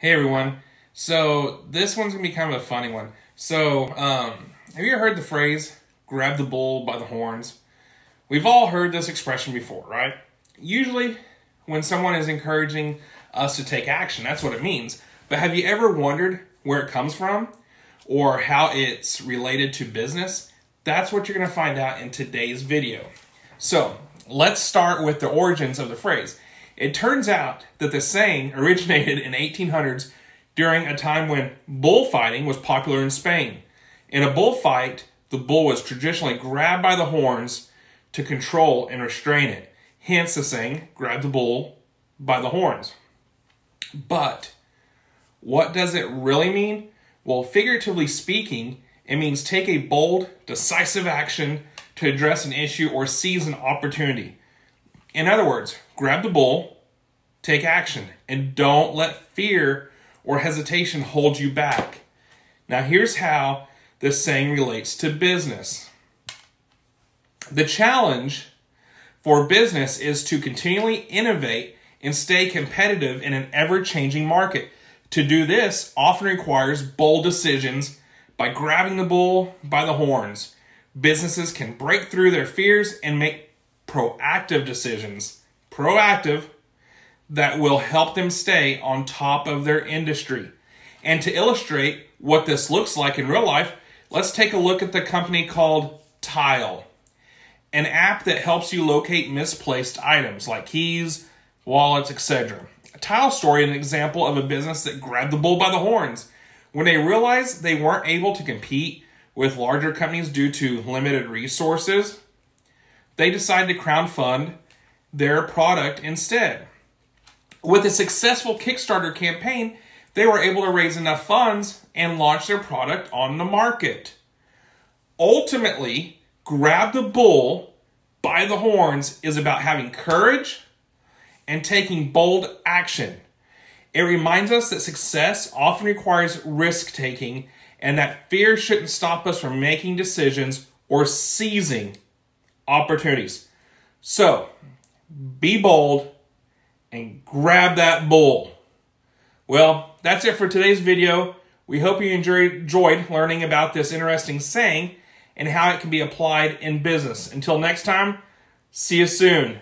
Hey everyone. So this one's gonna be kind of a funny one. So, um, have you ever heard the phrase grab the bull by the horns? We've all heard this expression before, right? Usually when someone is encouraging us to take action, that's what it means. But have you ever wondered where it comes from or how it's related to business? That's what you're gonna find out in today's video. So let's start with the origins of the phrase. It turns out that the saying originated in 1800s during a time when bullfighting was popular in Spain. In a bullfight, the bull was traditionally grabbed by the horns to control and restrain it. Hence the saying, grab the bull by the horns. But what does it really mean? Well, figuratively speaking, it means take a bold, decisive action to address an issue or seize an opportunity. In other words, grab the bull, take action, and don't let fear or hesitation hold you back. Now, here's how this saying relates to business. The challenge for business is to continually innovate and stay competitive in an ever changing market. To do this often requires bold decisions by grabbing the bull by the horns. Businesses can break through their fears and make proactive decisions. Proactive that will help them stay on top of their industry. And to illustrate what this looks like in real life, let's take a look at the company called Tile, an app that helps you locate misplaced items like keys, wallets, etc. Tile story, an example of a business that grabbed the bull by the horns. When they realized they weren't able to compete with larger companies due to limited resources, they decided to crowdfund their product instead. With a successful Kickstarter campaign, they were able to raise enough funds and launch their product on the market. Ultimately, Grab the Bull by the Horns is about having courage and taking bold action. It reminds us that success often requires risk taking and that fear shouldn't stop us from making decisions or seizing opportunities. So, be bold and grab that bull. Well, that's it for today's video. We hope you enjoyed learning about this interesting saying and how it can be applied in business. Until next time, see you soon.